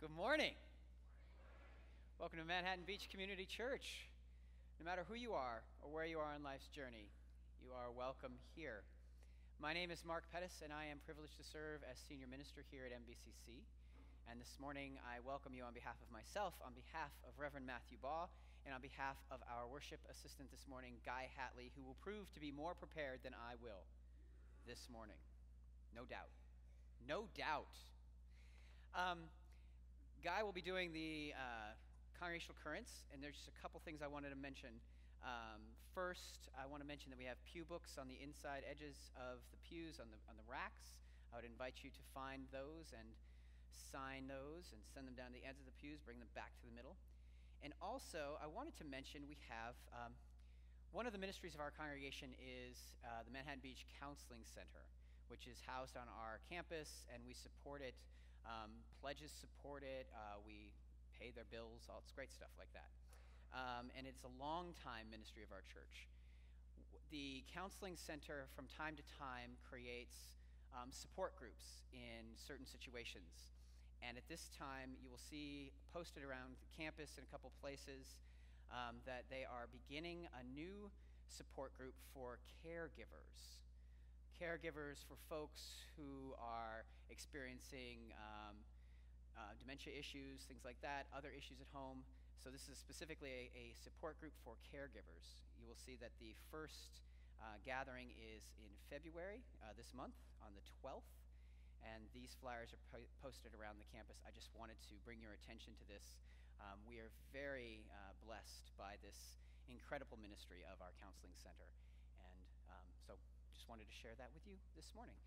Good morning. Welcome to Manhattan Beach Community Church. No matter who you are or where you are on life's journey, you are welcome here. My name is Mark Pettis, and I am privileged to serve as senior minister here at MBCC. And this morning, I welcome you on behalf of myself, on behalf of Reverend Matthew Baugh, and on behalf of our worship assistant this morning, Guy Hatley, who will prove to be more prepared than I will this morning. No doubt. No doubt. Um, Guy will be doing the uh, congregational currents, and there's just a couple things I wanted to mention. Um, first, I want to mention that we have pew books on the inside edges of the pews on the, on the racks. I would invite you to find those and sign those and send them down to the ends of the pews, bring them back to the middle. And also, I wanted to mention we have um, one of the ministries of our congregation is uh, the Manhattan Beach Counseling Center, which is housed on our campus, and we support it um, pledges support it. Uh, we pay their bills. All it's great stuff like that. Um, and it's a long time ministry of our church. The counseling center, from time to time, creates um, support groups in certain situations. And at this time, you will see posted around the campus in a couple places um, that they are beginning a new support group for caregivers caregivers for folks who are experiencing um, uh, dementia issues, things like that, other issues at home. So, this is specifically a, a support group for caregivers. You will see that the first uh, gathering is in February uh, this month on the 12th, and these flyers are po- posted around the campus. I just wanted to bring your attention to this. Um, we are very uh, blessed by this incredible ministry of our counseling center. Just wanted to share that with you this morning.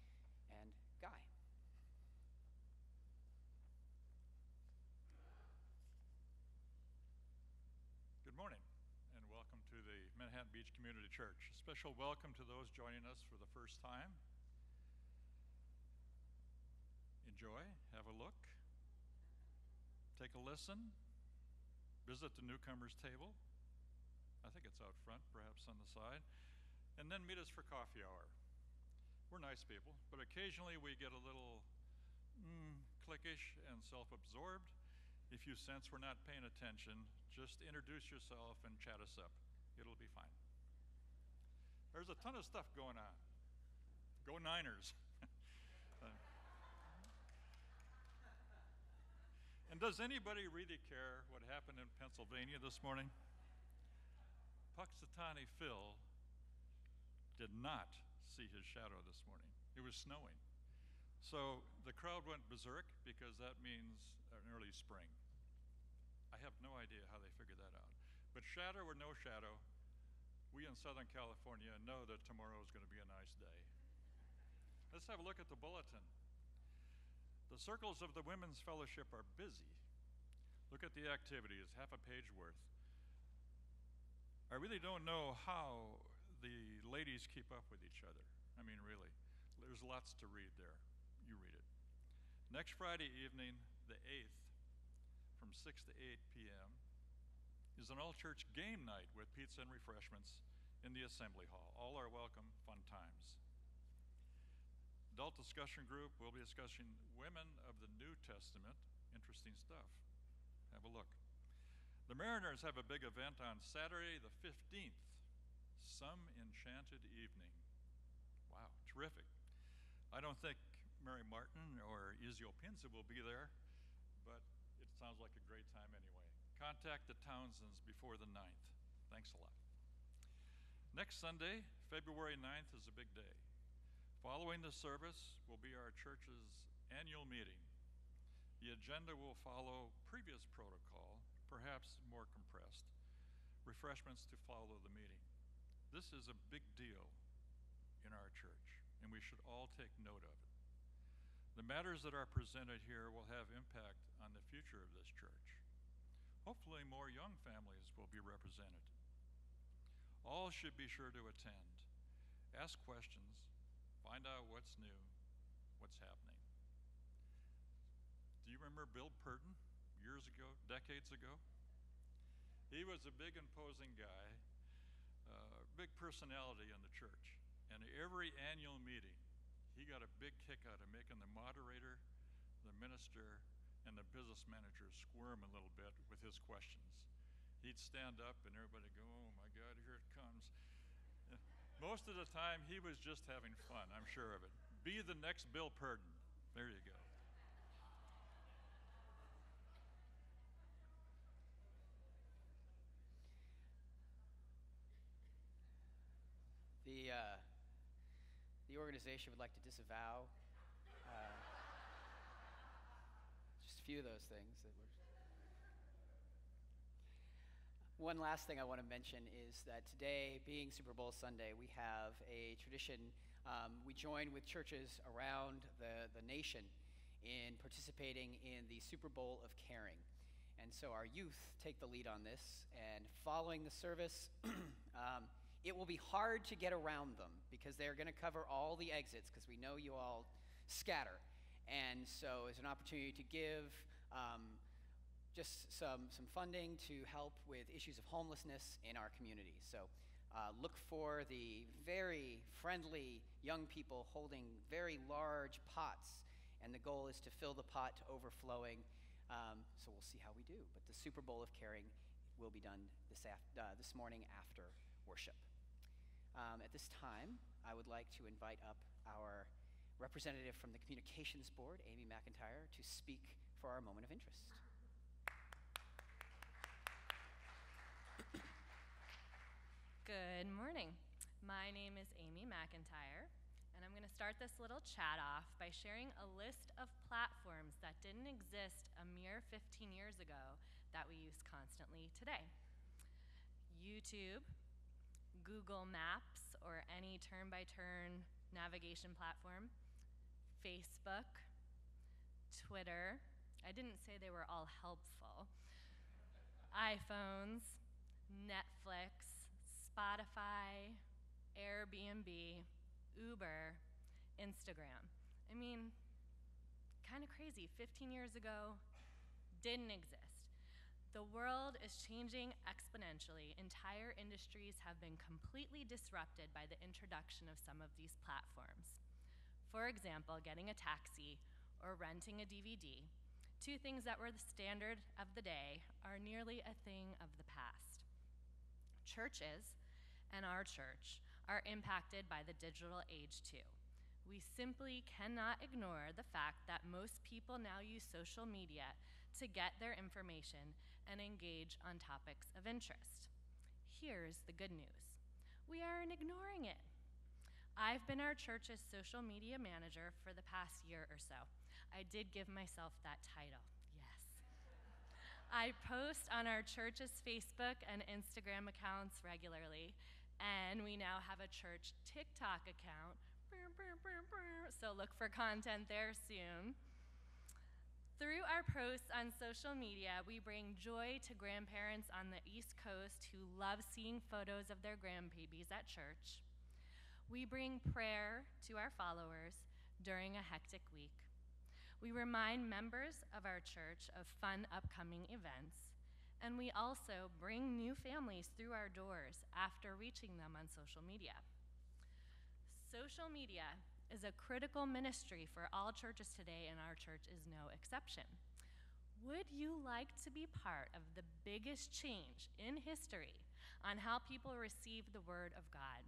And Guy. Good morning and welcome to the Manhattan Beach Community Church. A special welcome to those joining us for the first time. Enjoy, have a look, take a listen, visit the newcomers table. I think it's out front, perhaps on the side and then meet us for coffee hour. We're nice people, but occasionally we get a little mm, cliquish and self absorbed. If you sense we're not paying attention, just introduce yourself and chat us up. It'll be fine. There's a ton of stuff going on. Go Niners. and does anybody really care what happened in Pennsylvania this morning? Punxsutawney Phil did not see his shadow this morning. It was snowing. So the crowd went berserk because that means an early spring. I have no idea how they figured that out. But shadow or no shadow, we in Southern California know that tomorrow is going to be a nice day. Let's have a look at the bulletin. The circles of the Women's Fellowship are busy. Look at the activities, half a page worth. I really don't know how the ladies keep up with each other. I mean, really. There's lots to read there. You read it. Next Friday evening, the 8th, from 6 to 8 p.m., is an all church game night with pizza and refreshments in the assembly hall. All are welcome, fun times. Adult discussion group will be discussing women of the New Testament. Interesting stuff. Have a look. The Mariners have a big event on Saturday, the 15th some Enchanted Evening. Wow, terrific. I don't think Mary Martin or Ezio Pinza will be there, but it sounds like a great time anyway. Contact the Townsends before the 9th. Thanks a lot. Next Sunday, February 9th, is a big day. Following the service will be our church's annual meeting. The agenda will follow previous protocol, perhaps more compressed. Refreshments to follow the meeting. This is a big deal in our church, and we should all take note of it. The matters that are presented here will have impact on the future of this church. Hopefully, more young families will be represented. All should be sure to attend. Ask questions, find out what's new, what's happening. Do you remember Bill Purton years ago, decades ago? He was a big, imposing guy uh, big personality in the church. And every annual meeting, he got a big kick out of making the moderator, the minister, and the business manager squirm a little bit with his questions. He'd stand up and everybody go, oh my God, here it comes. Most of the time, he was just having fun, I'm sure of it. Be the next Bill Purden. There you go. The, uh, the organization would like to disavow uh, just a few of those things that were. One last thing I want to mention is that today, being Super Bowl Sunday, we have a tradition. Um, we join with churches around the, the nation in participating in the Super Bowl of Caring. And so our youth take the lead on this, and following the service, um, it will be hard to get around them because they're going to cover all the exits because we know you all scatter. And so it's an opportunity to give um, just some, some funding to help with issues of homelessness in our community. So uh, look for the very friendly young people holding very large pots, and the goal is to fill the pot to overflowing. Um, so we'll see how we do. But the Super Bowl of Caring will be done this, uh, this morning after worship. Um, at this time, I would like to invite up our representative from the Communications Board, Amy McIntyre, to speak for our moment of interest. Good morning. My name is Amy McIntyre, and I'm going to start this little chat off by sharing a list of platforms that didn't exist a mere 15 years ago that we use constantly today YouTube, Google Maps or any turn by turn navigation platform, Facebook, Twitter. I didn't say they were all helpful. iPhones, Netflix, Spotify, Airbnb, Uber, Instagram. I mean, kind of crazy. 15 years ago, didn't exist. The world is changing exponentially. Entire industries have been completely disrupted by the introduction of some of these platforms. For example, getting a taxi or renting a DVD, two things that were the standard of the day, are nearly a thing of the past. Churches, and our church, are impacted by the digital age too. We simply cannot ignore the fact that most people now use social media to get their information and engage on topics of interest. Here's the good news we aren't ignoring it. I've been our church's social media manager for the past year or so. I did give myself that title, yes. I post on our church's Facebook and Instagram accounts regularly, and we now have a church TikTok account. So look for content there soon. Through our posts on social media, we bring joy to grandparents on the East Coast who love seeing photos of their grandbabies at church. We bring prayer to our followers during a hectic week. We remind members of our church of fun upcoming events. And we also bring new families through our doors after reaching them on social media. Social media is a critical ministry for all churches today, and our church is no exception. Would you like to be part of the biggest change in history on how people receive the Word of God?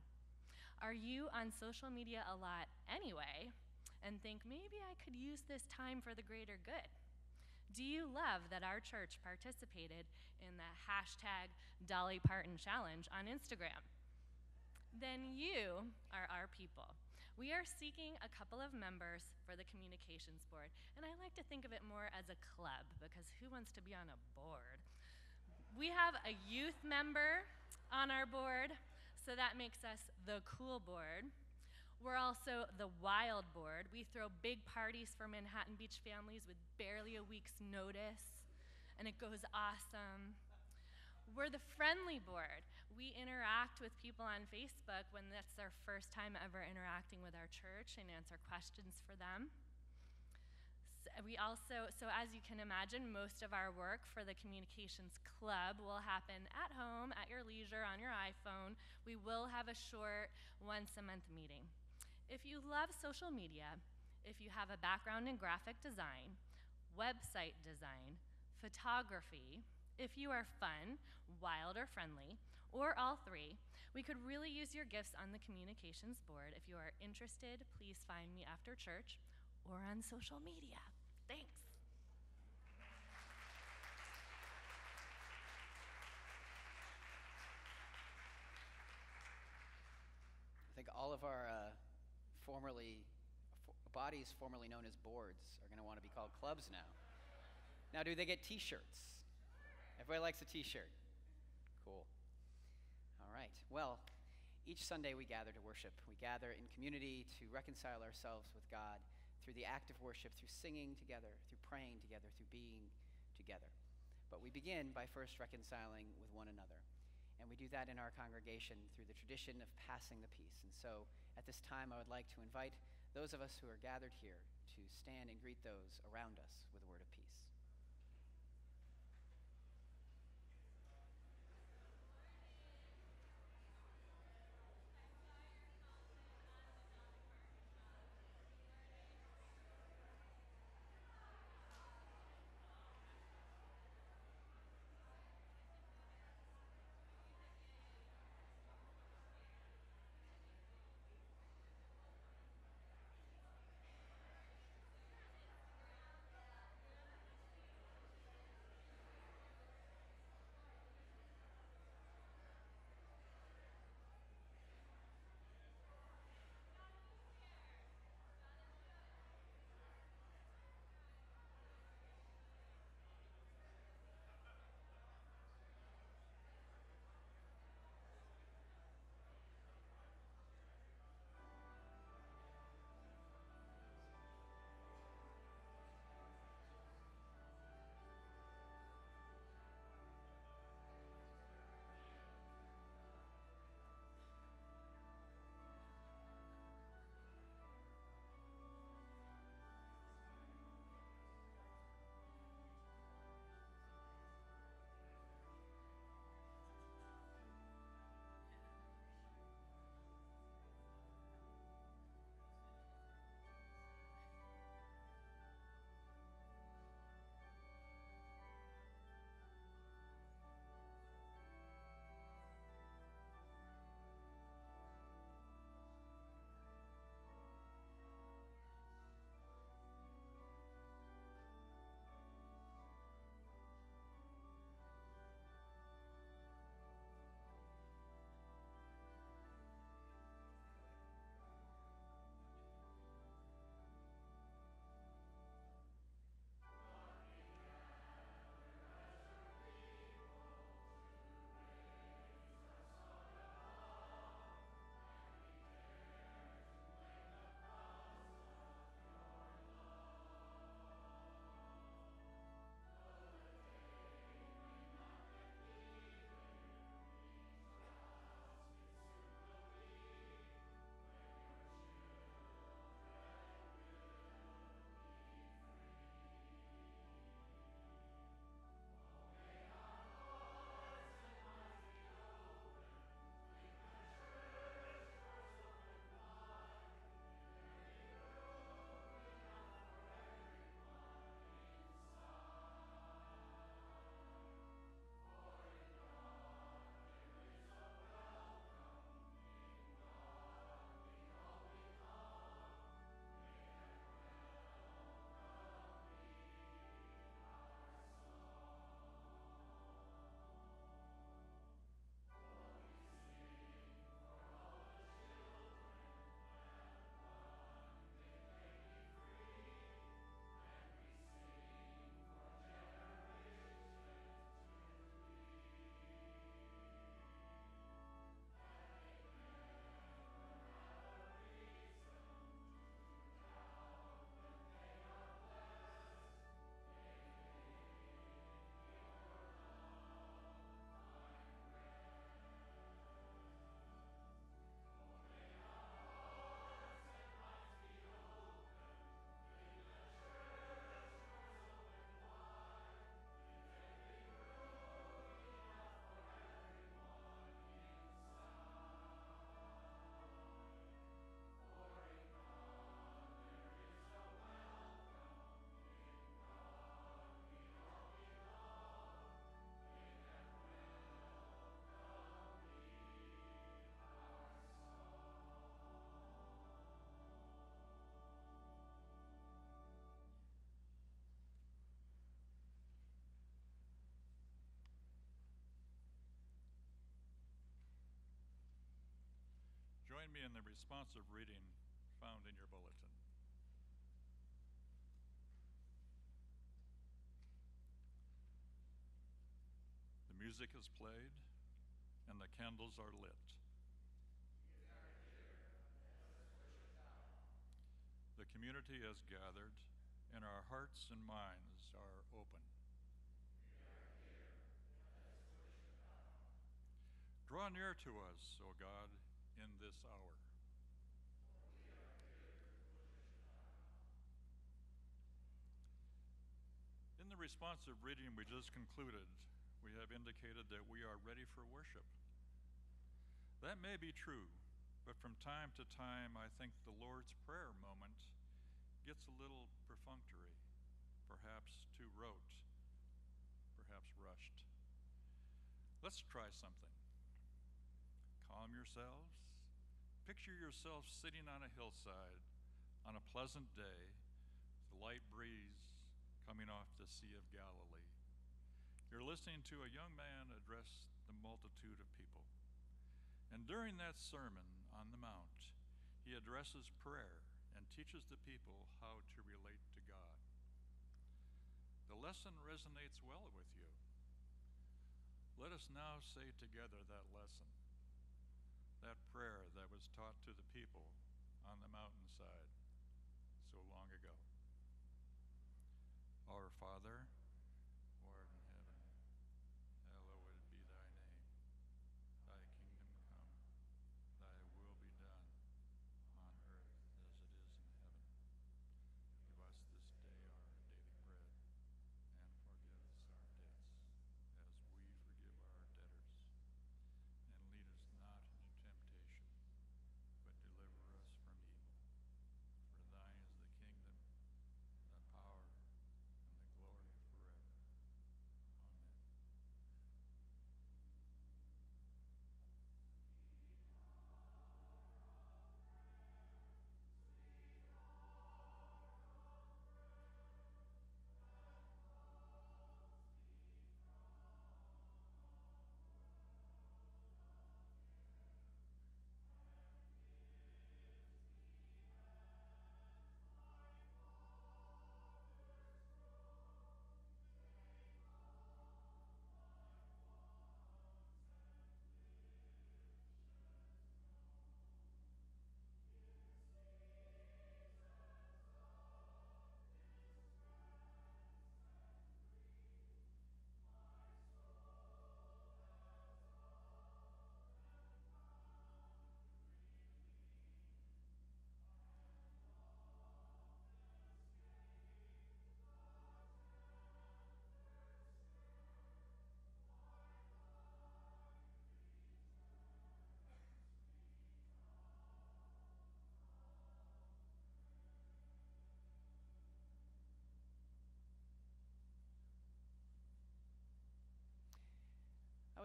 Are you on social media a lot anyway and think maybe I could use this time for the greater good? Do you love that our church participated in the hashtag Dolly Parton Challenge on Instagram? Then you are our people. We are seeking a couple of members for the communications board, and I like to think of it more as a club because who wants to be on a board? We have a youth member on our board, so that makes us the cool board. We're also the wild board. We throw big parties for Manhattan Beach families with barely a week's notice, and it goes awesome. We're the friendly board we interact with people on Facebook when that's their first time ever interacting with our church and answer questions for them. We also, so as you can imagine, most of our work for the Communications Club will happen at home, at your leisure, on your iPhone. We will have a short once a month meeting. If you love social media, if you have a background in graphic design, website design, photography, if you are fun, wild, or friendly, or all three, we could really use your gifts on the communications board. If you are interested, please find me after church or on social media. Thanks. I think all of our uh, formerly fo- bodies formerly known as boards are going to want to be called clubs now. Now, do they get T-shirts? Everybody likes a T-shirt. Cool. All right. Well, each Sunday we gather to worship. We gather in community to reconcile ourselves with God through the act of worship, through singing together, through praying together, through being together. But we begin by first reconciling with one another. And we do that in our congregation through the tradition of passing the peace. And so at this time, I would like to invite those of us who are gathered here to stand and greet those around us with a word of join me in the responsive reading found in your bulletin. The music is played and the candles are lit. The community has gathered and our hearts and minds are open. Draw near to us, O God, in this hour. In the responsive reading we just concluded, we have indicated that we are ready for worship. That may be true, but from time to time I think the Lord's Prayer moment gets a little perfunctory, perhaps too rote, perhaps rushed. Let's try something. Calm yourselves. Picture yourself sitting on a hillside on a pleasant day, the light breeze coming off the Sea of Galilee. You're listening to a young man address the multitude of people. And during that sermon on the Mount, he addresses prayer and teaches the people how to relate to God. The lesson resonates well with you. Let us now say together that lesson, that prayer that was taught to the people on the mountainside so long ago. Our Father,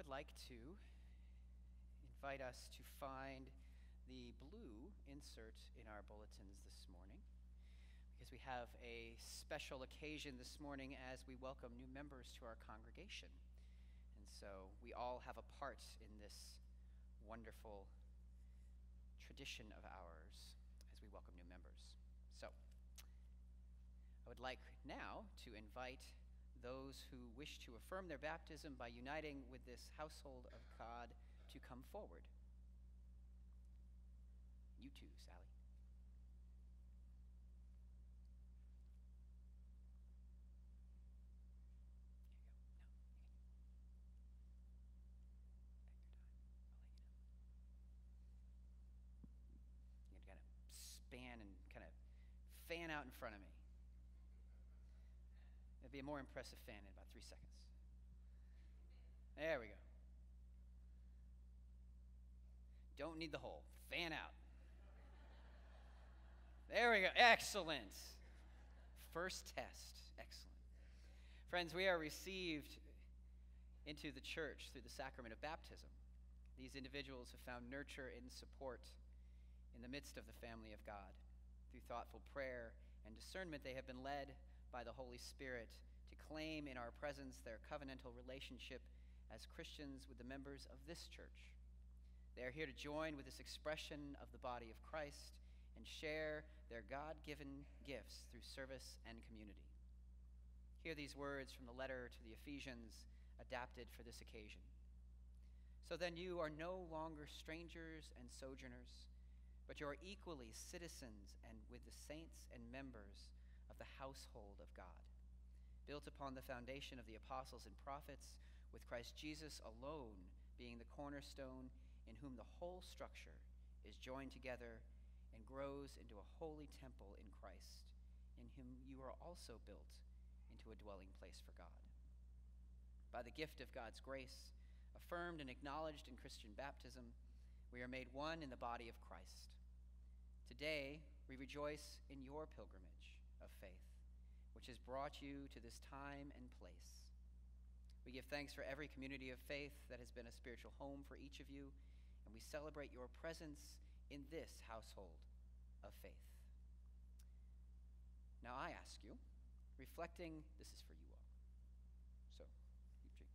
would like to invite us to find the blue insert in our bulletins this morning because we have a special occasion this morning as we welcome new members to our congregation. And so we all have a part in this wonderful tradition of ours as we welcome new members. So I would like now to invite those who wish to affirm their baptism by uniting with this household of God to come forward. You too, Sally. Span and kind of fan out in front of me. It'd be a more impressive fan in about three seconds. There we go. Don't need the hole. Fan out. There we go. Excellent. First test. Excellent. Friends, we are received into the church through the sacrament of baptism. These individuals have found nurture and support in the midst of the family of God. Through thoughtful prayer and discernment, they have been led by the Holy Spirit to claim in our presence their covenantal relationship as Christians with the members of this church. They are here to join with this expression of the body of Christ and share their God given gifts through service and community. Hear these words from the letter to the Ephesians, adapted for this occasion. So then you are no longer strangers and sojourners, but you are equally citizens and with the saints and members the household of God, built upon the foundation of the apostles and prophets, with Christ Jesus alone being the cornerstone, in whom the whole structure is joined together and grows into a holy temple in Christ, in whom you are also built into a dwelling place for God. By the gift of God's grace, affirmed and acknowledged in Christian baptism, we are made one in the body of Christ. Today, we rejoice in your pilgrimage of faith, which has brought you to this time and place. We give thanks for every community of faith that has been a spiritual home for each of you, and we celebrate your presence in this household of faith. Now, I ask you, reflecting, this is for you all. So, you, this is your,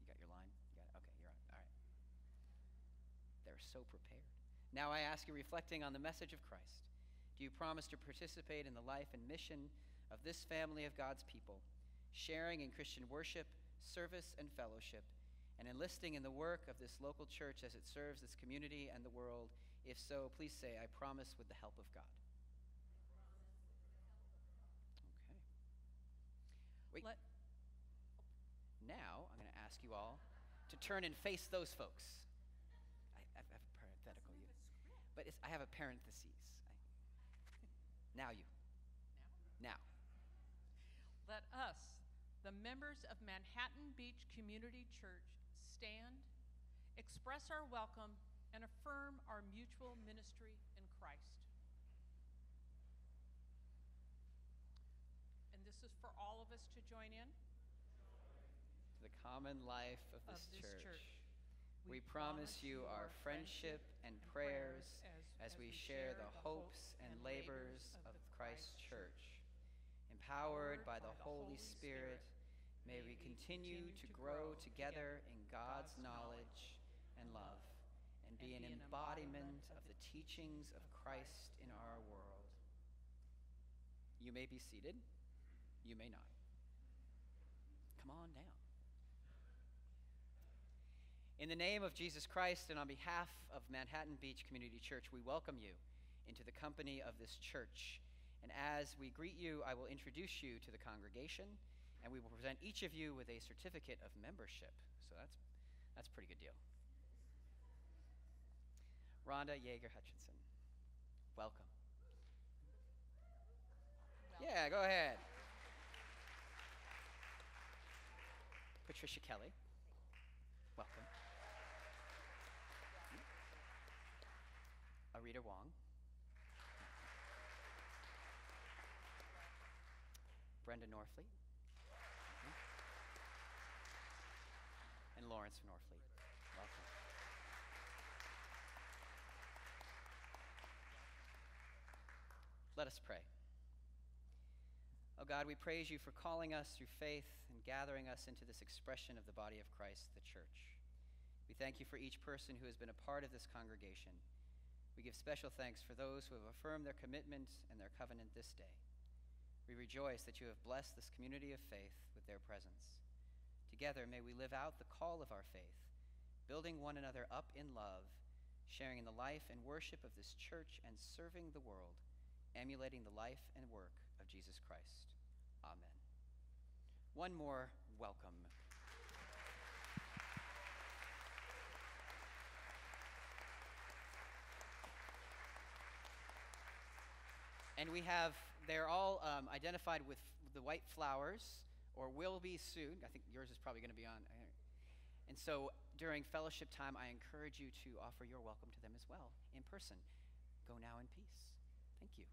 you got your line? You got it? Okay, you're on. All right. They're so prepared. Now, I ask you, reflecting on the message of Christ, do you promise to participate in the life and mission of this family of God's people, sharing in Christian worship, service, and fellowship, and enlisting in the work of this local church as it serves this community and the world? If so, please say, I promise with the help of God. Okay. Wait. Let, Now, I'm going to ask you all to turn and face those folks. I, I have a parenthetical. You, but it's, I have a parentheses. Now you. Now. let us, the members of Manhattan Beach Community Church, stand, express our welcome, and affirm our mutual ministry in Christ. And this is for all of us to join in. To the common life of Of this, this church. church. We promise you our friendship and prayers as we share the hopes and labors of Christ's church. Empowered by the Holy Spirit, may we continue to grow together in God's knowledge and love and be an embodiment of the teachings of Christ in our world. You may be seated, you may not. Come on down. In the name of Jesus Christ and on behalf of Manhattan Beach Community Church, we welcome you into the company of this church. And as we greet you, I will introduce you to the congregation, and we will present each of you with a certificate of membership. So that's, that's a pretty good deal. Rhonda Yeager Hutchinson, welcome. Yeah, go ahead. Patricia Kelly, welcome. Arita Wong. Brenda Norfleet. Mm-hmm. And Lawrence Norfleet. Welcome. Let us pray. Oh God, we praise you for calling us through faith and gathering us into this expression of the body of Christ, the church. We thank you for each person who has been a part of this congregation. We give special thanks for those who have affirmed their commitment and their covenant this day. We rejoice that you have blessed this community of faith with their presence. Together, may we live out the call of our faith, building one another up in love, sharing in the life and worship of this church, and serving the world, emulating the life and work of Jesus Christ. Amen. One more welcome. And we have, they're all um, identified with the white flowers, or will be soon. I think yours is probably going to be on. And so during fellowship time, I encourage you to offer your welcome to them as well in person. Go now in peace. Thank you.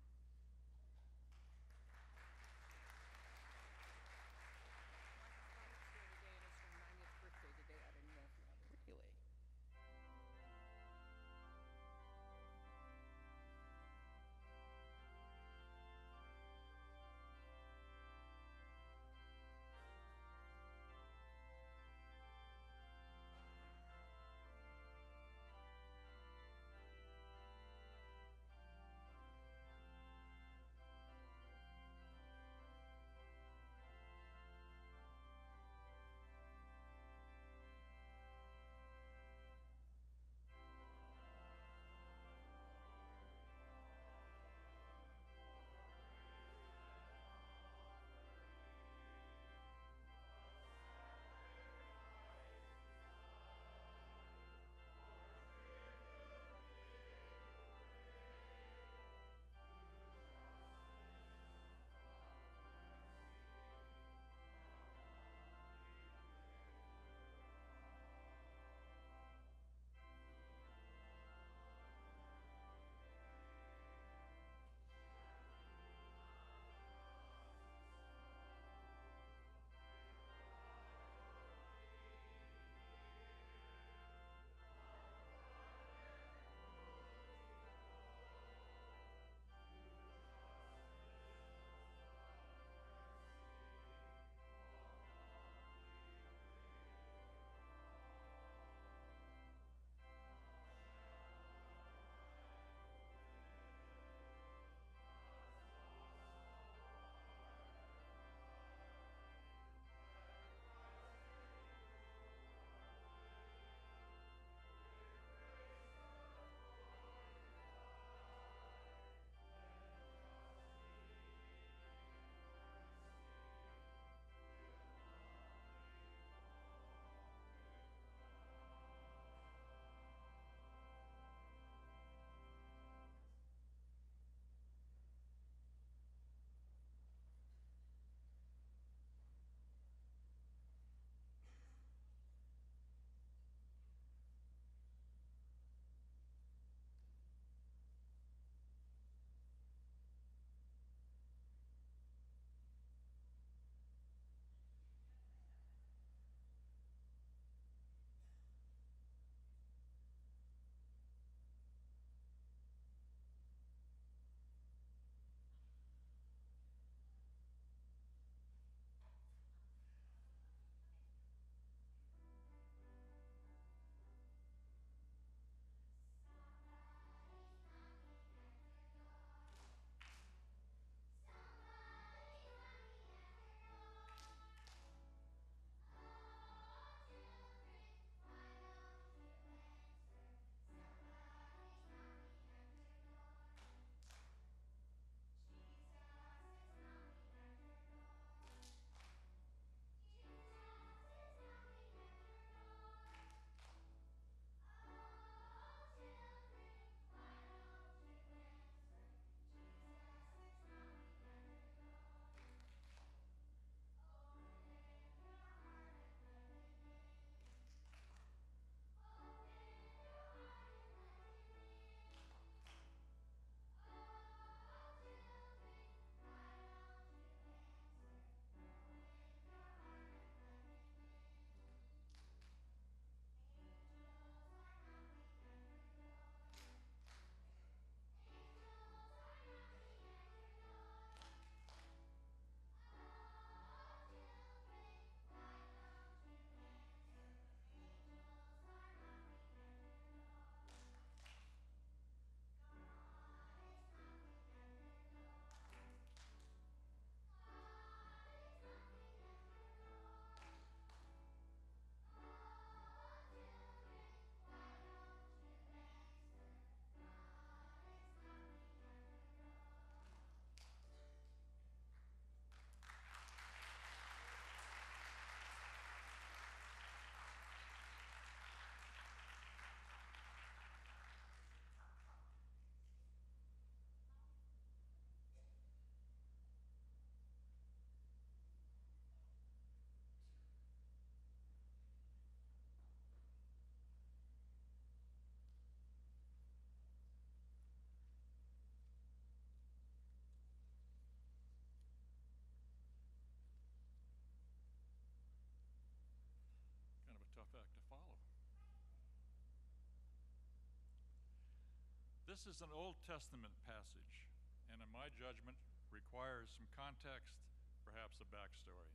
This is an Old Testament passage, and in my judgment, requires some context, perhaps a backstory.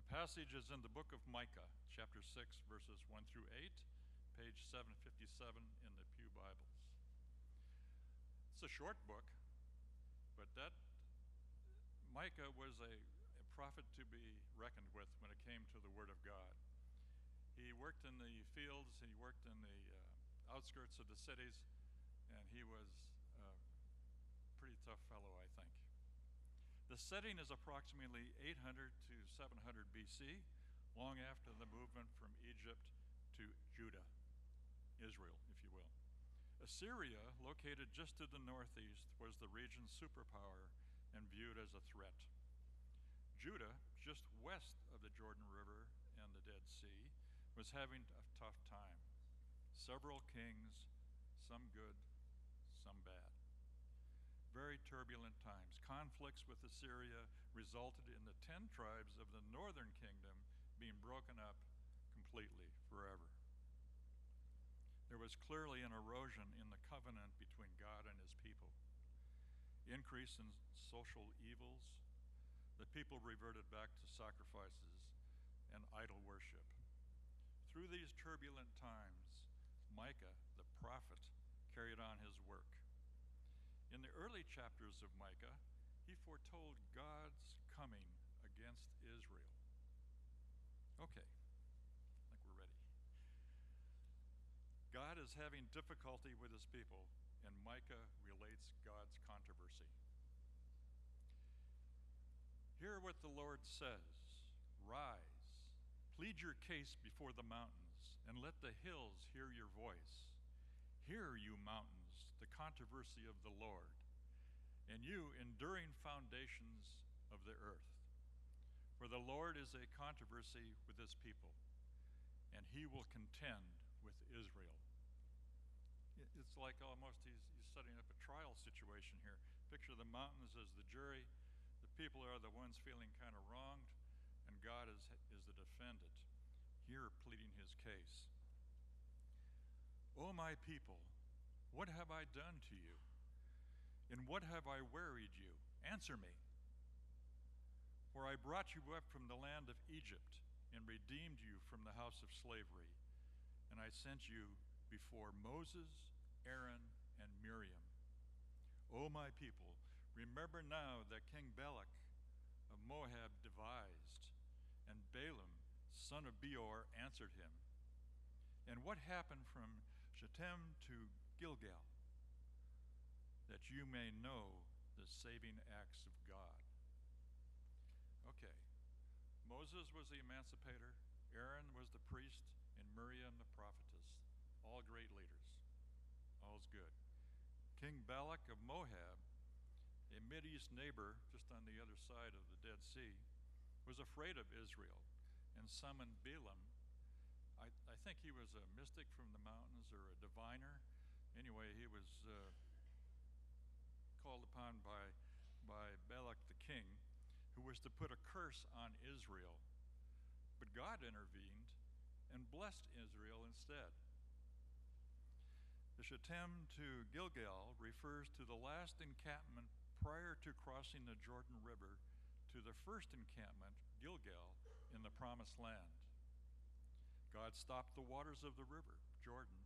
The passage is in the book of Micah, chapter 6, verses 1 through 8, page 757 in the Pew Bibles. It's a short book, but that Micah was a, a prophet to be reckoned with when it came to the Word of God. He worked in the fields, he worked in the uh, outskirts of the cities, and he was a pretty tough fellow, I think. The setting is approximately 800 to 700 BC, long after the movement from Egypt to Judah, Israel, if you will. Assyria, located just to the northeast, was the region's superpower and viewed as a threat. Judah, just west of the Jordan River and the Dead Sea, was having a tough time. Several kings, some good, some bad. Very turbulent times. Conflicts with Assyria resulted in the ten tribes of the northern kingdom being broken up completely forever. There was clearly an erosion in the covenant between God and his people. Increase in social evils, the people reverted back to sacrifices and idol worship. Through these turbulent times, Micah, the prophet, carried on his work. In the early chapters of Micah, he foretold God's coming against Israel. Okay, I think we're ready. God is having difficulty with his people, and Micah relates God's controversy. Hear what the Lord says Rise, plead your case before the mountains, and let the hills hear your voice. Hear, you mountains the controversy of the Lord, and you enduring foundations of the earth. For the Lord is a controversy with his people, and he will contend with Israel. It's like almost he's, he's setting up a trial situation here. Picture the mountains as the jury, the people are the ones feeling kind of wronged, and God is, is the defendant, here pleading his case. O my people, what have I done to you? In what have I worried you? Answer me. For I brought you up from the land of Egypt and redeemed you from the house of slavery. And I sent you before Moses, Aaron, and Miriam. O my people, remember now that King Balak of Moab devised, and Balaam, son of Beor, answered him. And what happened from Shittim to Gilgal, that you may know the saving acts of God. Okay. Moses was the emancipator, Aaron was the priest, and Miriam the prophetess. All great leaders. All's good. King Balak of Moab, a Mideast neighbor just on the other side of the Dead Sea, was afraid of Israel and summoned Balaam. I, I think he was a mystic from the mountains or a diviner anyway, he was uh, called upon by, by Balak the king, who was to put a curse on Israel. But God intervened and blessed Israel instead. The Shittim to Gilgal refers to the last encampment prior to crossing the Jordan River to the first encampment, Gilgal, in the Promised Land. God stopped the waters of the river, Jordan,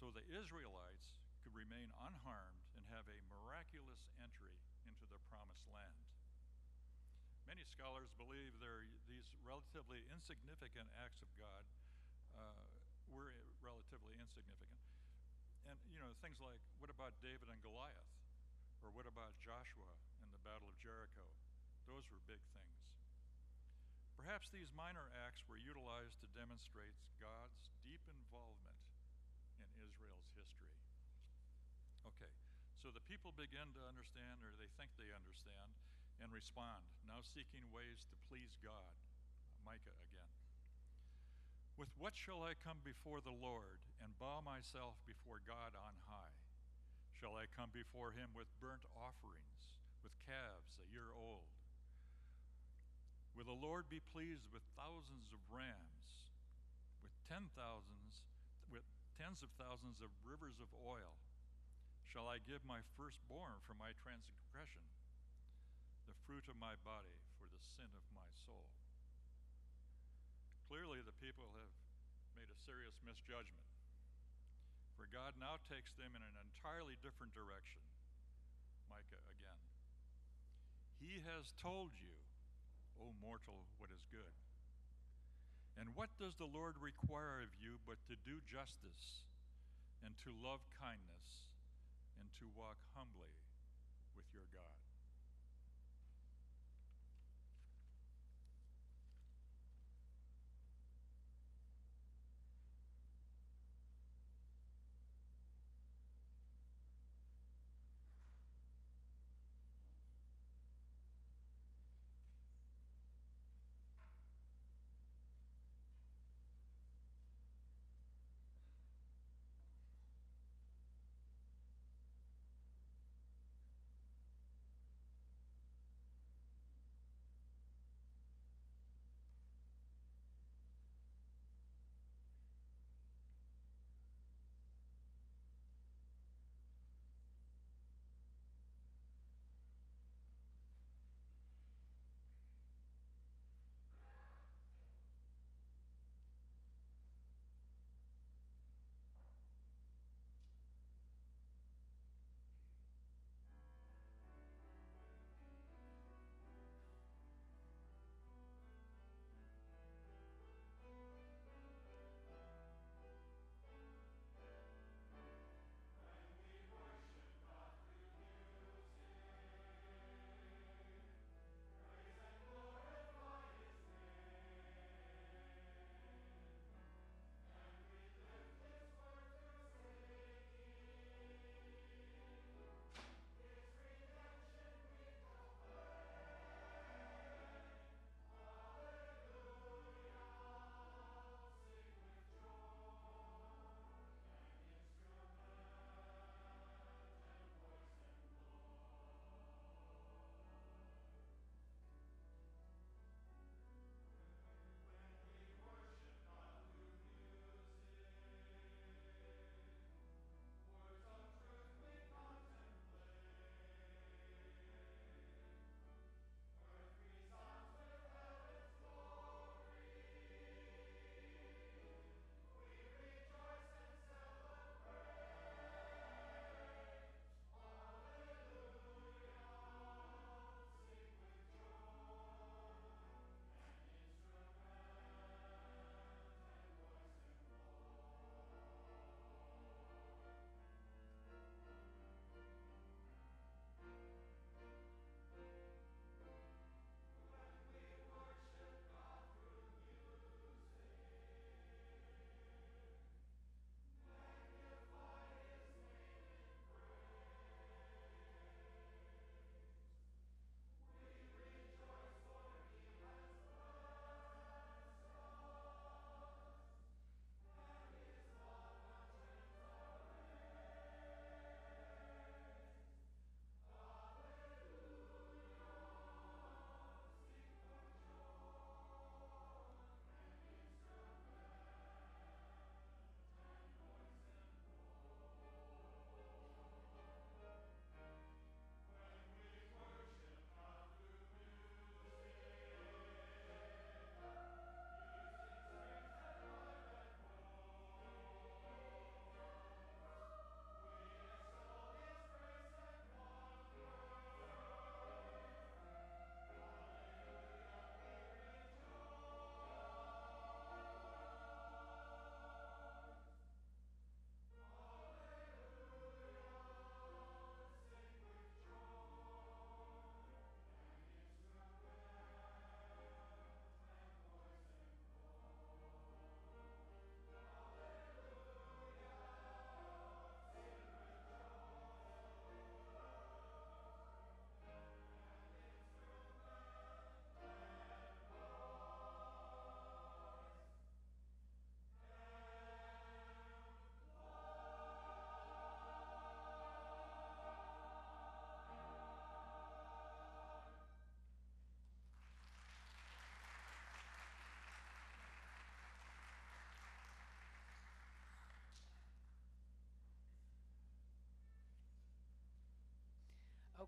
so the Israelites could remain unharmed and have a miraculous entry into the promised land. Many scholars believe these relatively insignificant acts of God uh, were relatively insignificant. And, you know, things like what about David and Goliath? Or what about Joshua and the Battle of Jericho? Those were big things. Perhaps these minor acts were utilized to demonstrate God's deep involvement Israel's history. Okay, so the people begin to understand, or they think they understand, and respond, now seeking ways to please God. Micah again. With what shall I come before the Lord and bow myself before God on high? Shall I come before him with burnt offerings, with calves a year old? Will the Lord be pleased with thousands of rams, with ten thousands tens of thousands of rivers of oil. shall I give my firstborn for my transgression, the fruit of my body for the sin of my soul. Clearly, the people have made a serious misjudgment, for God now takes them in an entirely different direction. Micah again. He has told you, O mortal, what is good. And what does the Lord require of you but to do justice and to love kindness and to walk humbly with your God?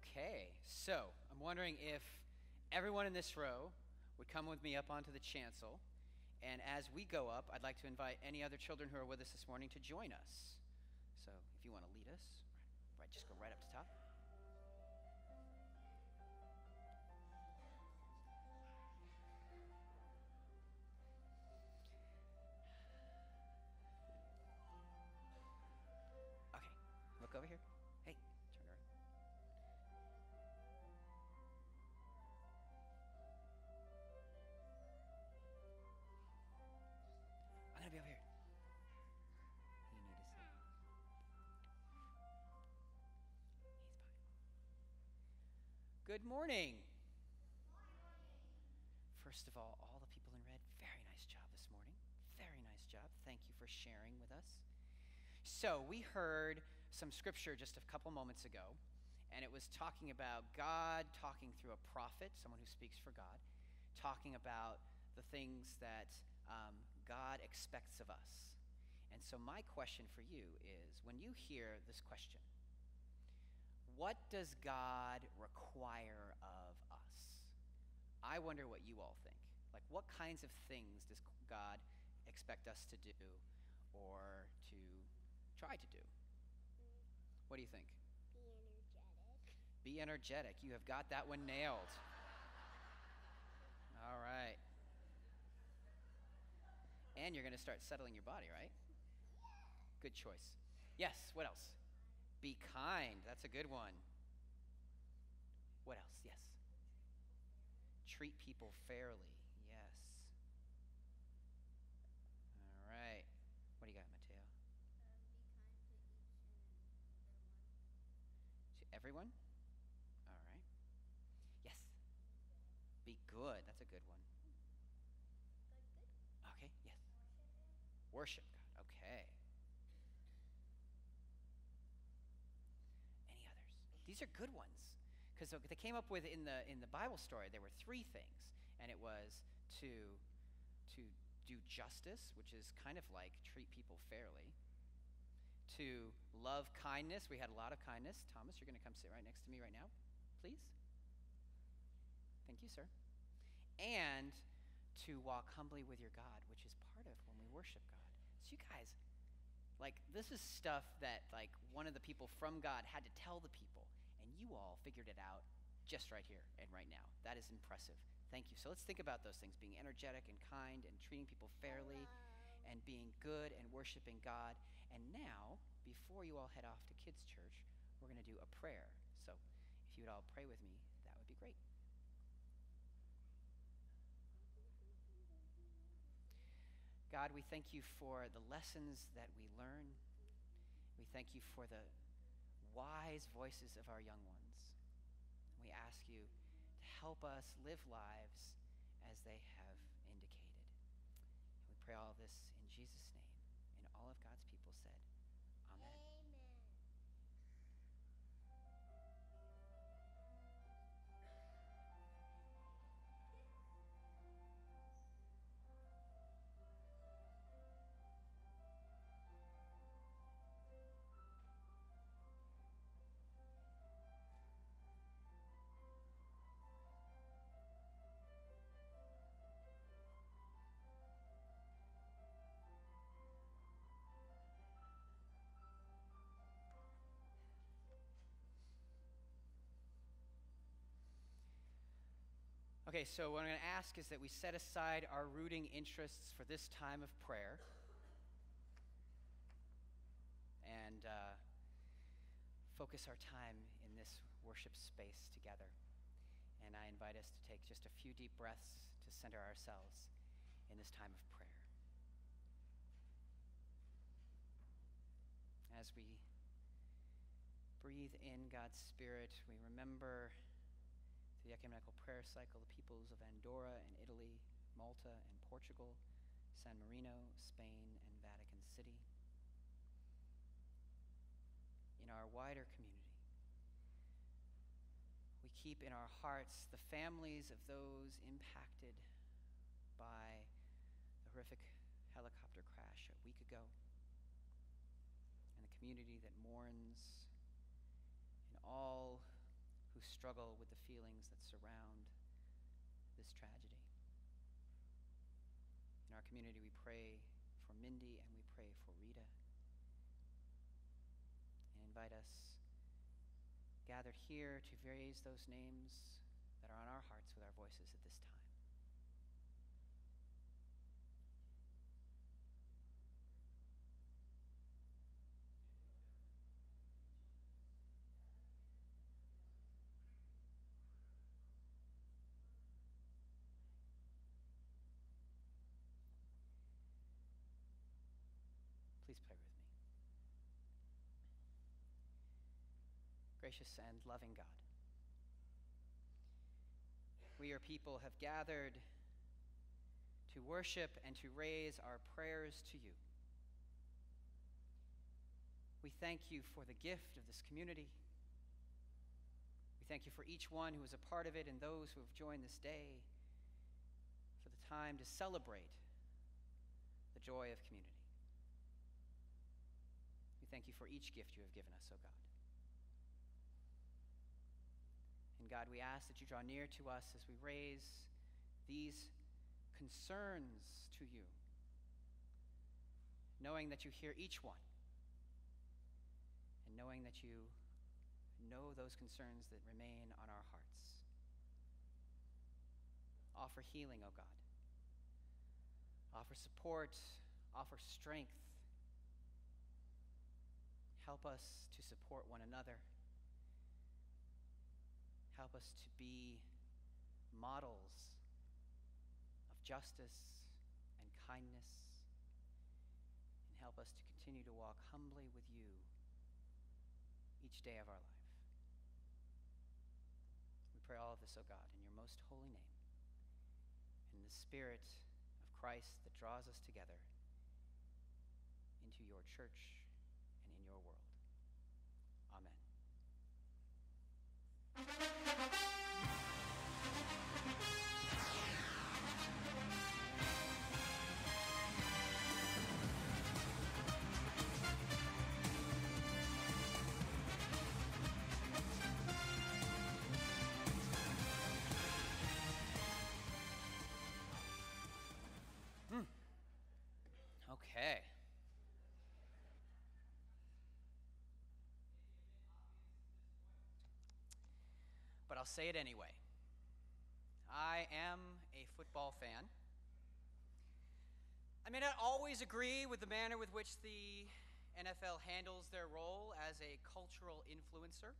Okay, so I'm wondering if everyone in this row would come with me up onto the chancel. And as we go up, I'd like to invite any other children who are with us this morning to join us. So if you want to lead us, right, just go right up to top. Good morning. First of all, all the people in red, very nice job this morning. Very nice job. Thank you for sharing with us. So, we heard some scripture just a couple moments ago, and it was talking about God talking through a prophet, someone who speaks for God, talking about the things that um, God expects of us. And so, my question for you is when you hear this question, what does God require of us? I wonder what you all think. Like, what kinds of things does God expect us to do or to try to do? What do you think? Be energetic. Be energetic. You have got that one nailed. All right. And you're going to start settling your body, right? Good choice. Yes, what else? Be kind. That's a good one. What else? Yes. Treat people fairly. Yes. All right. What do you got, Mateo? Um, To everyone? All right. Yes. Be good. That's a good one. Okay, yes. Worship. Okay. Any others? These are good ones. Because they came up with in the in the Bible story there were three things, and it was to to do justice, which is kind of like treat people fairly. To love kindness, we had a lot of kindness. Thomas, you're going to come sit right next to me right now, please. Thank you, sir. And to walk humbly with your God, which is part of when we worship God. So you guys, like this is stuff that like one of the people from God had to tell the people, you all figured it out just right here and right now. That is impressive. Thank you. So let's think about those things: being energetic and kind, and treating people fairly, and being good and worshiping God. And now, before you all head off to kids' church, we're going to do a prayer. So if you would all pray with me, that would be great. God, we thank you for the lessons that we learn. We thank you for the wise voices of our young ones. We ask you to help us live lives as they have indicated. And we pray all this Okay, so what I'm going to ask is that we set aside our rooting interests for this time of prayer. And uh, focus our time in this worship space together. And I invite us to take just a few deep breaths to center ourselves in this time of prayer. As we breathe in God's Spirit, we remember the ecumenical prayer cycle, the peoples of Andorra and Italy, Malta and Portugal, San Marino, Spain, and Vatican City. In our wider community, we keep in our hearts the families of those impacted by the horrific helicopter crash a week ago, and the community that mourns, and all struggle with the feelings that surround this tragedy. In our community, we pray for Mindy and we pray for Rita. And invite us gathered here to raise those names that are on our hearts with our voices at this time. Please pray with me. Gracious and loving God, we, your people, have gathered to worship and to raise our prayers to you. We thank you for the gift of this community. We thank you for each one who is a part of it and those who have joined this day for the time to celebrate the joy of community. We thank you for each gift you have given us, O God. God, we ask that you draw near to us as we raise these concerns to you, knowing that you hear each one, and knowing that you know those concerns that remain on our hearts. Offer healing, O God. Offer support, offer strength. Help us to support one another. Help us to be models of justice and kindness. And help us to continue to walk humbly with you each day of our life. We pray all of this, O God, in your most holy name, in the Spirit of Christ that draws us together into your church and in your world. Amen. I'll say it anyway. I am a football fan. I may not always agree with the manner with which the NFL handles their role as a cultural influencer.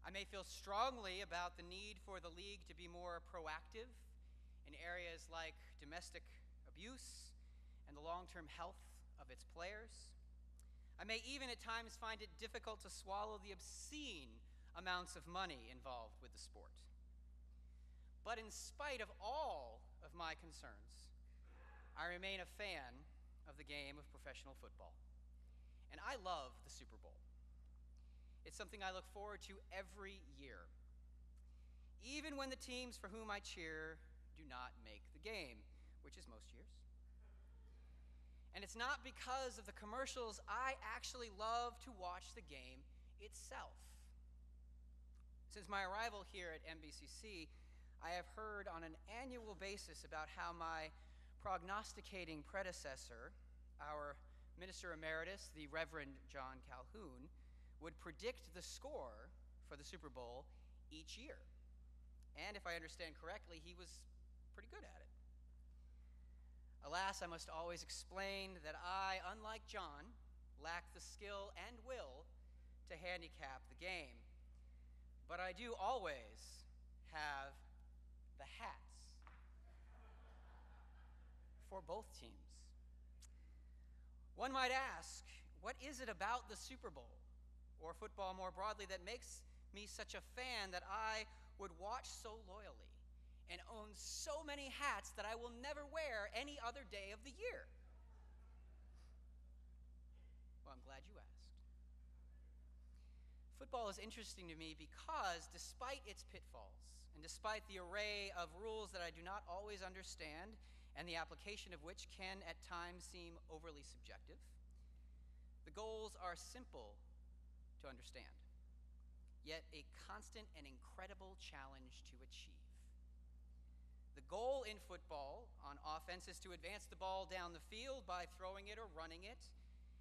I may feel strongly about the need for the league to be more proactive in areas like domestic abuse and the long term health of its players. I may even at times find it difficult to swallow the obscene amounts of money involved with the sport. But in spite of all of my concerns, I remain a fan of the game of professional football. And I love the Super Bowl. It's something I look forward to every year, even when the teams for whom I cheer do not make the game, which is most years. And it's not because of the commercials, I actually love to watch the game itself. Since my arrival here at MBCC, I have heard on an annual basis about how my prognosticating predecessor, our Minister Emeritus, the Reverend John Calhoun, would predict the score for the Super Bowl each year. And if I understand correctly, he was pretty good at it. Alas, I must always explain that I, unlike John, lack the skill and will to handicap the game. But I do always have the hats for both teams. One might ask, what is it about the Super Bowl, or football more broadly, that makes me such a fan that I would watch so loyally and own so many hats that I will never wear any other day of the year? Well, I'm glad you asked. Football is interesting to me because, despite its pitfalls, and despite the array of rules that I do not always understand, and the application of which can at times seem overly subjective, the goals are simple to understand. yet a constant and incredible challenge to achieve. The goal in football on offense is to advance the ball down the field by throwing it or running it,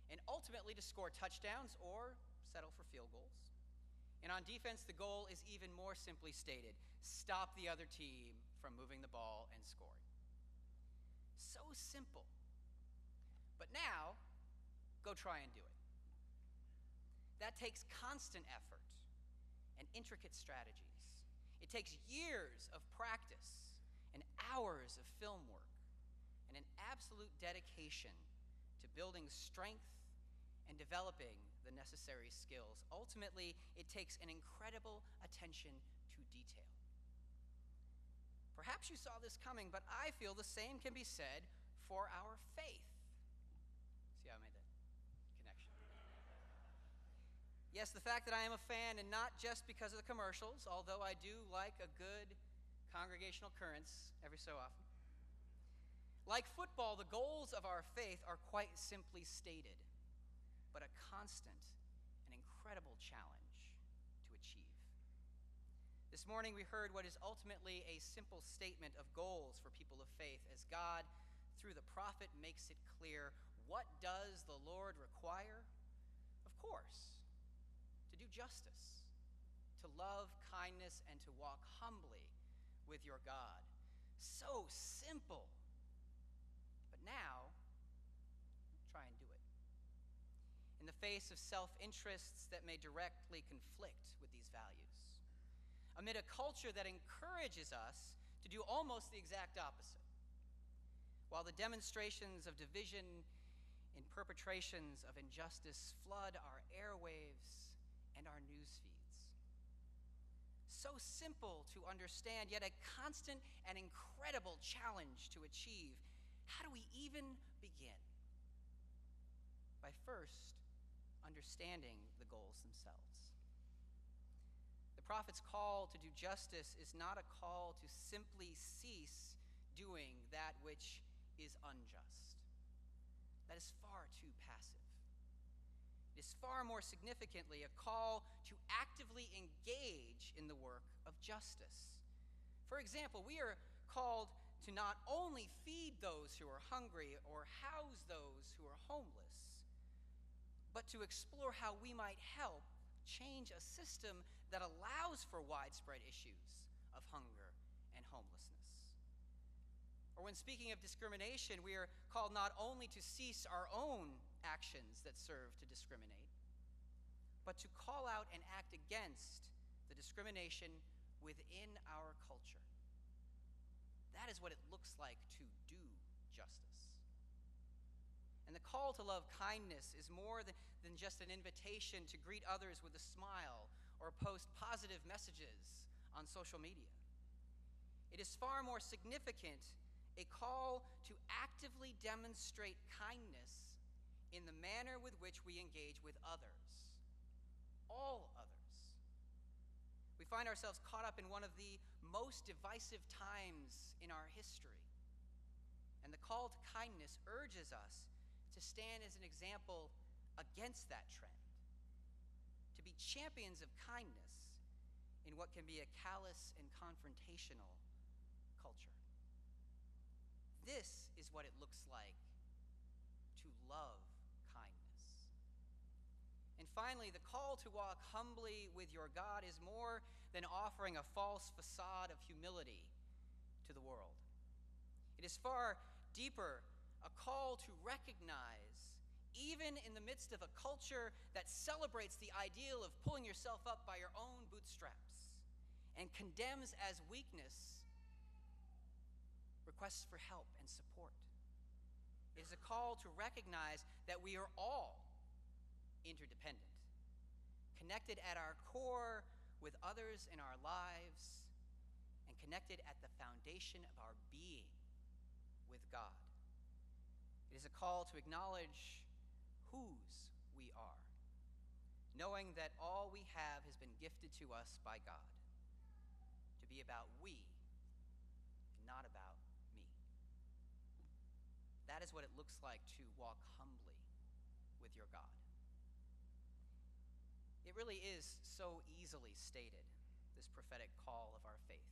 and ultimately to score touchdowns or settle for field goals. And on defense, the goal is even more simply stated stop the other team from moving the ball and scoring. So simple. But now, go try and do it. That takes constant effort and intricate strategies. It takes years of practice and hours of film work and an absolute dedication to building strength and developing the necessary skills. Ultimately, it takes an incredible attention to detail. Perhaps you saw this coming, but I feel the same can be said for our faith. See how I made that connection? Yes, the fact that I am a fan, and not just because of the commercials, although I do like a good congregational occurrence every so often. Like football, the goals of our faith are quite simply stated, but a constant and incredible challenge to achieve. This morning we heard what is ultimately a simple statement of goals for people of faith as God, through the prophet, makes it clear what does the Lord require? Of course, to do justice, to love kindness, and to walk humbly with your God. So simple. But now, try and do it. In the face of self interests that may directly conflict with these values amid a culture that encourages us to do almost the exact opposite. While the demonstrations of division and perpetrations of injustice flood our airwaves and our news feeds. So simple to understand, yet a constant and incredible challenge to achieve. How do we even begin? By first understanding the goals themselves The prophet's call to do justice is not a call to simply cease doing that which is unjust. That is far too passive. It is far more significantly a call to actively engage in the work of justice. For example, we are called to not only feed those who are hungry or house those who are homeless, but to explore how we might help change a system that allows for widespread issues of hunger and homelessness. Or when speaking of discrimination, we are called not only to cease our own actions that serve to discriminate, but to call out and act against the discrimination within our culture. That is what it looks like to do justice. And the call to love kindness is more than, than just an invitation to greet others with a smile or post positive messages on social media. It is far more significant a call to actively demonstrate kindness in the manner with which we engage with others, all others. We find ourselves caught up in one of the most divisive times in our history. And the call to kindness urges us to stand as an example against that trend to be champions of kindness in what can be a callous and confrontational culture. This is what it looks like to love kindness. And finally, the call to walk humbly with your God is more than offering a false facade of humility to the world. It is far deeper, a call to recognize even in the midst of a culture that celebrates the ideal of pulling yourself up by your own bootstraps and condemns as weakness requests for help and support. It is a call to recognize that we are all interdependent, connected at our core with others in our lives, and connected at the foundation of our being with God. It is a call to acknowledge whose we are, knowing that all we have has been gifted to us by God to be about we and not about me. That is what it looks like to walk humbly with your God. It It really is so easily stated, this prophetic call of our faith.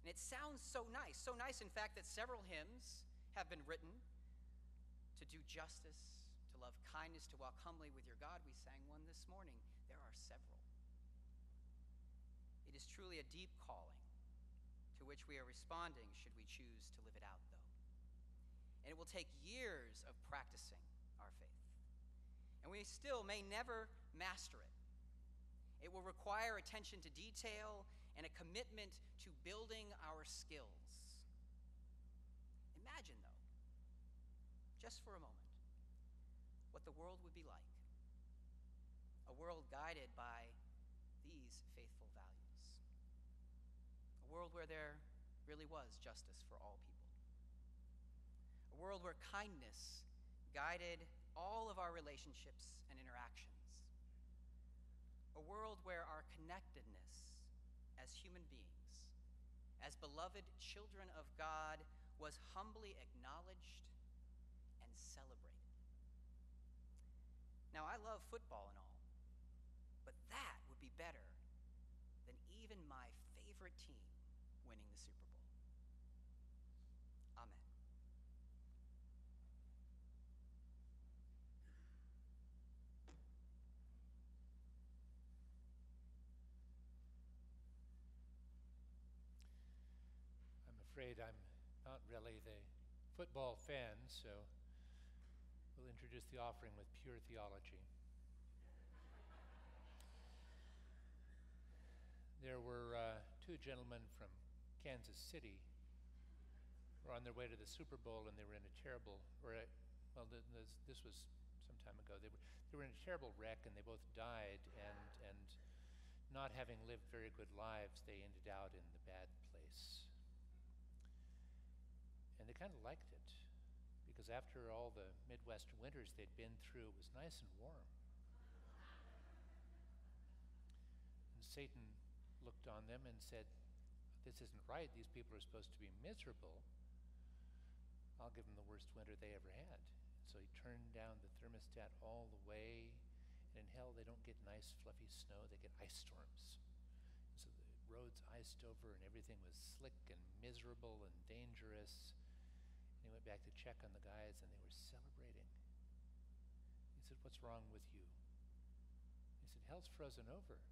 And it sounds so nice, so nice, in fact, that several hymns have been written to do justice, to love kindness, to walk humbly with your God. We sang one this morning. There are several. It is truly a deep calling to which we are responding, should we choose to live it out, though. And it will take years of practicing our faith. And we still may never master it. It will require attention to detail and a commitment to building our skills. Imagine, though, just for a moment, what the world would be like. A world guided by these faithful values. A world where there really was justice for all people. A world where kindness guided all of our relationships and interactions. A world where our connectedness as human beings, as beloved children of God, was humbly acknowledged celebrated. Now, I love football and all, but that would be better than even my favorite team winning the Super Bowl. Amen. I'm afraid I'm not really the football fan, so introduce the offering with pure theology. There were uh, two gentlemen from Kansas City were on their way to the Super Bowl, and they were in a terrible, or a, well, th- this, this was some time ago. They were, they were in a terrible wreck, and they both died, and, and not having lived very good lives, they ended out in the bad place. And they kind of liked it because after all the Midwestern winters they'd been through, it was nice and warm. And Satan looked on them and said, This isn't right. These people are supposed to be miserable. I'll give them the worst winter they ever had. So he turned down the thermostat all the way. And in hell, they don't get nice, fluffy snow, they get ice storms. So the roads iced over, and everything was slick and miserable and dangerous. He went back to check on the guys, and they were celebrating. He said, What's wrong with you? He said, Hell's frozen over.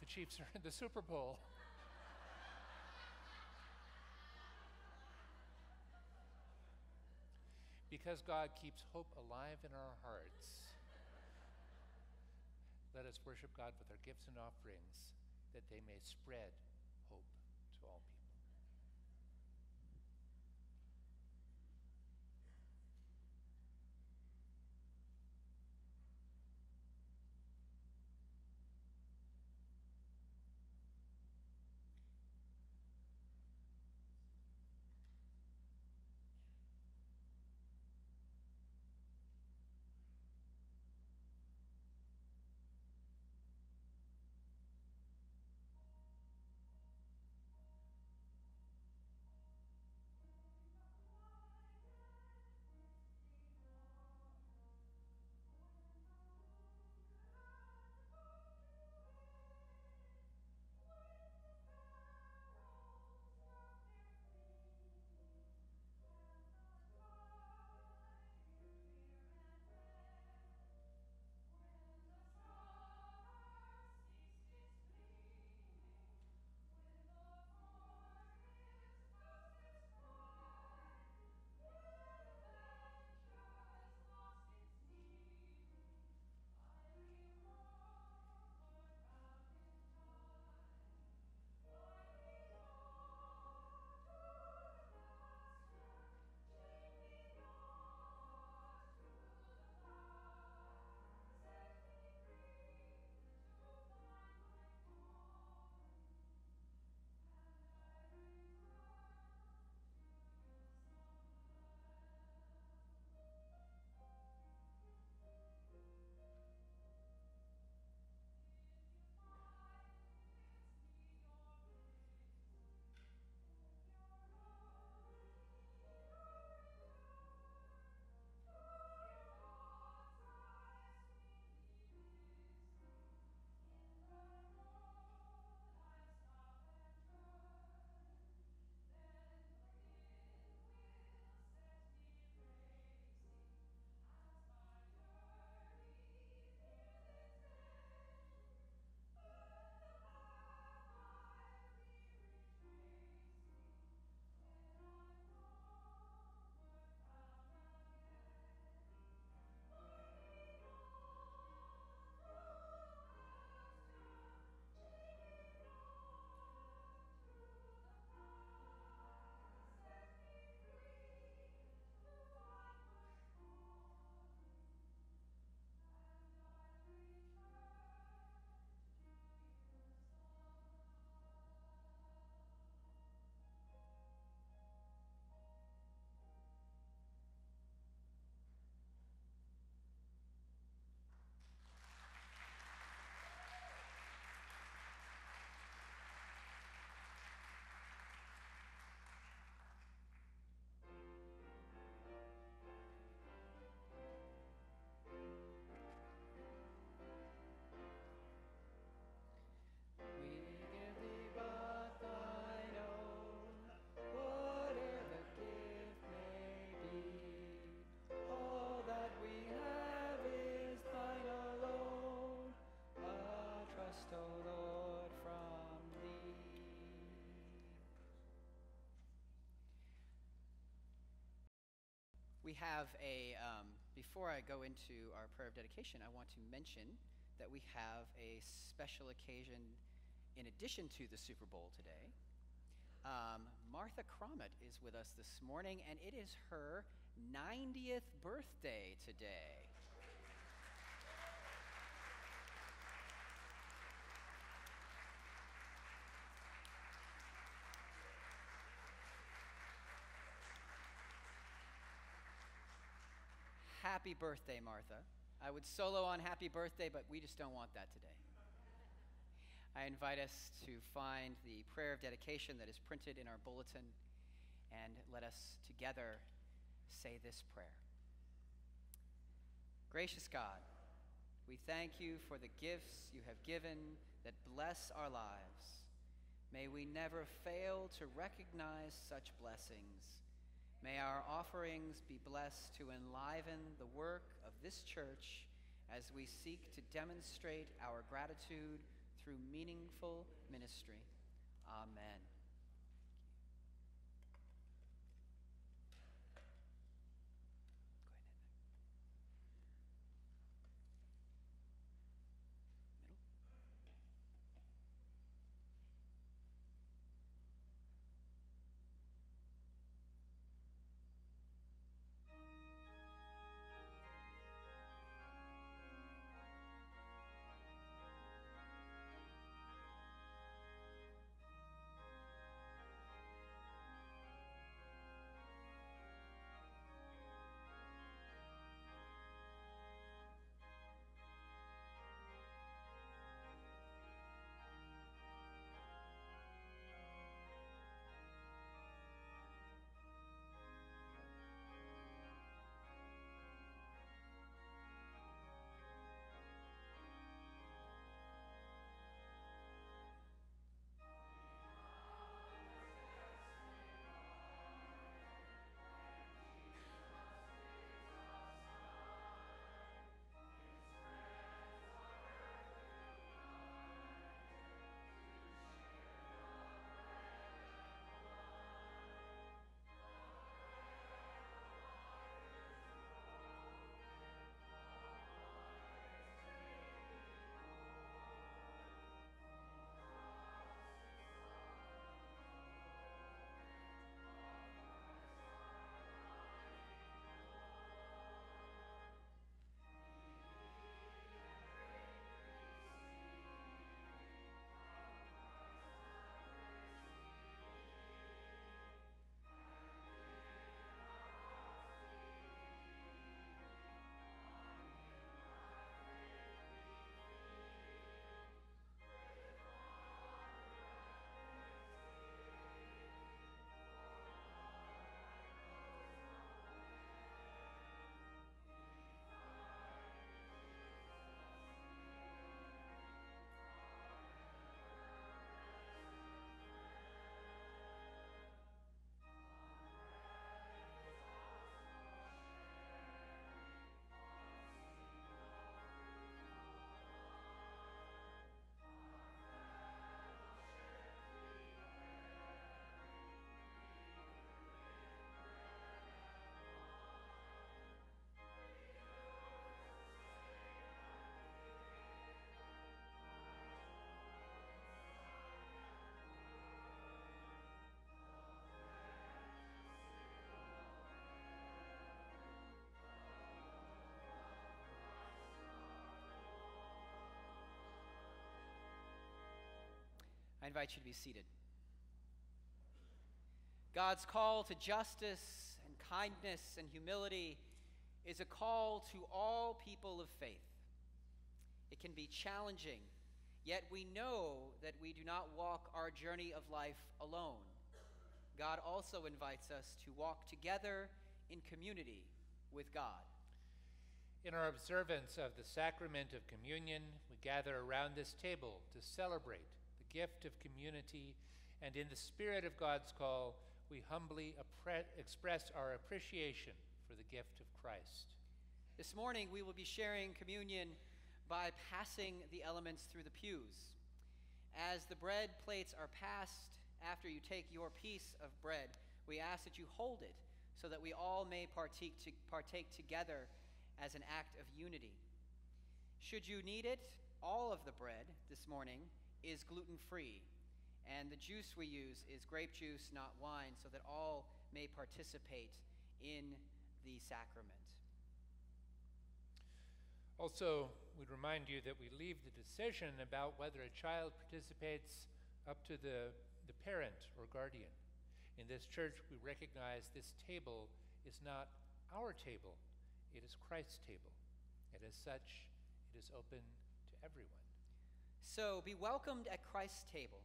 The Chiefs are in the Super Bowl. because God keeps hope alive in our hearts, let us worship God with our gifts and offerings that they may spread hope to all people. Have a, um, before I go into our prayer of dedication, I want to mention that we have a special occasion in addition to the Super Bowl today. Um, Martha Cromit is with us this morning, and it is her 90th birthday today. Happy birthday, Martha. I would solo on happy birthday, but we just don't want that today. I invite us to find the prayer of dedication that is printed in our bulletin and let us together say this prayer. Gracious God, we thank you for the gifts you have given that bless our lives. May we never fail to recognize such blessings. May our offerings be blessed to enliven the work of this church as we seek to demonstrate our gratitude through meaningful ministry. Amen. I invite you to be seated. God's call to justice and kindness and humility is a call to all people of faith. It can be challenging, yet we know that we do not walk our journey of life alone. God also invites us to walk together in community with God. In our observance of the sacrament of communion, we gather around this table to celebrate gift of community, and in the spirit of God's call, we humbly express our appreciation for the gift of Christ. This morning, we will be sharing communion by passing the elements through the pews. As the bread plates are passed after you take your piece of bread, we ask that you hold it so that we all may partake, to, partake together as an act of unity. Should you need it, all of the bread this morning is gluten free, and the juice we use is grape juice, not wine, so that all may participate in the sacrament. Also, we'd remind you that we leave the decision about whether a child participates up to the, the parent or guardian. In this church, we recognize this table is not our table, it is Christ's table. And as such, it is open to everyone. So be welcomed at Christ's table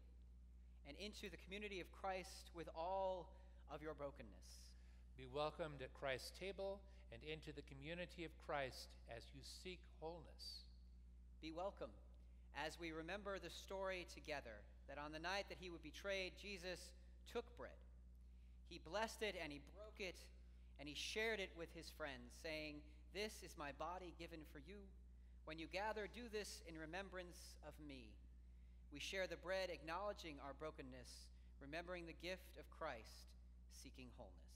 and into the community of Christ with all of your brokenness. Be welcomed at Christ's table and into the community of Christ as you seek wholeness. Be welcome as we remember the story together that on the night that he would be betrayed, Jesus took bread. He blessed it and he broke it and he shared it with his friends, saying, This is my body given for you. When you gather, do this in remembrance of me. We share the bread, acknowledging our brokenness, remembering the gift of Christ, seeking wholeness.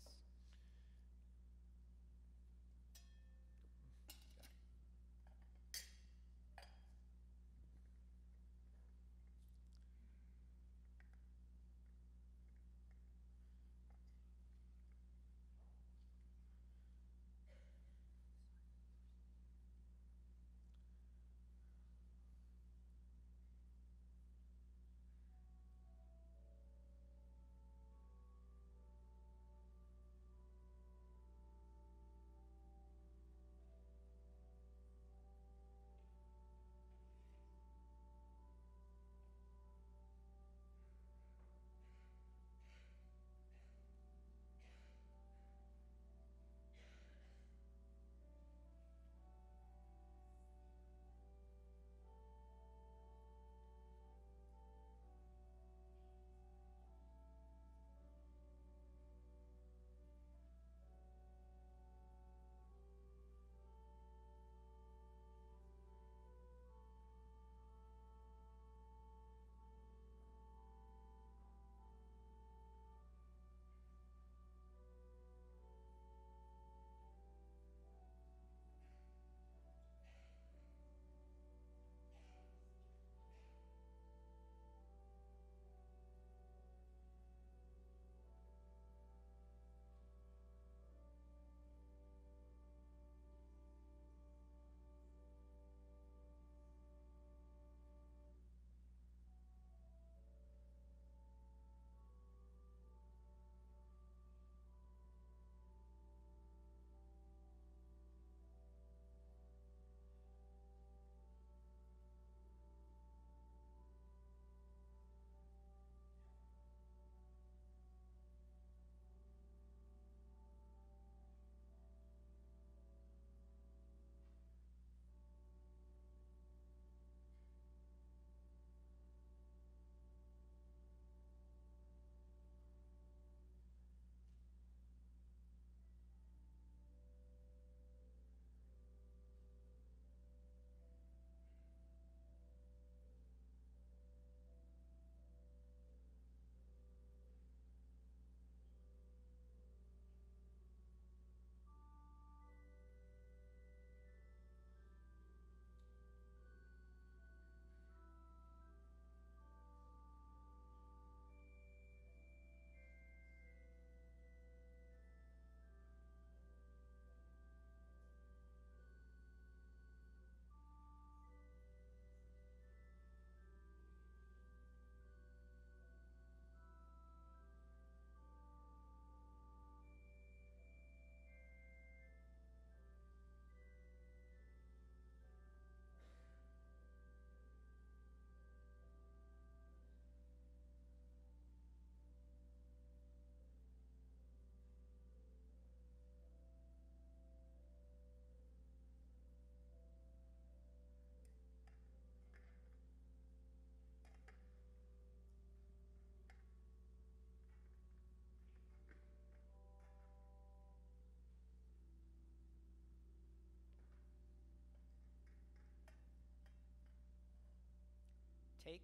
Take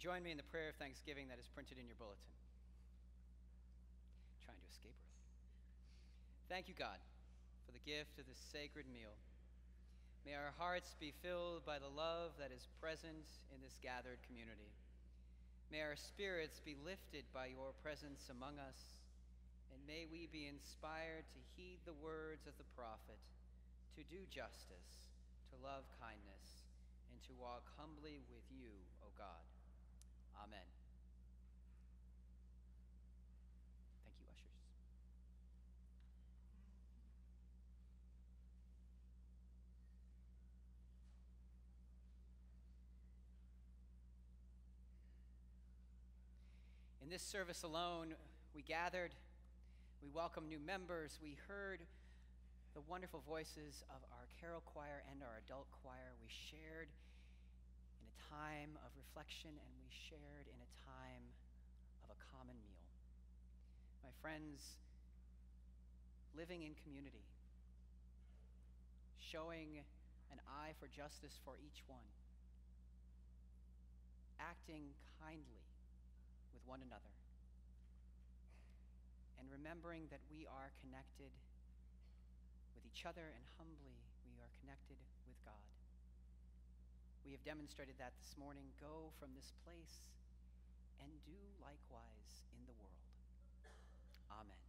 join me in the prayer of thanksgiving that is printed in your bulletin? Trying to escape Earth. Thank you, God, for the gift of this sacred meal. May our hearts be filled by the love that is present in this gathered community. May our spirits be lifted by your presence among us, and may we be inspired to heed the words of the prophet, to do justice, to love kindness, and to walk humbly with you, O God. Amen. Thank you, ushers. In this service alone, we gathered, we welcomed new members, we heard the wonderful voices of our carol choir and our adult choir. We shared time of reflection and we shared in a time of a common meal. My friends, living in community, showing an eye for justice for each one, acting kindly with one another, and remembering that we are connected with each other and humbly we are connected with God. We have demonstrated that this morning. Go from this place and do likewise in the world. Amen.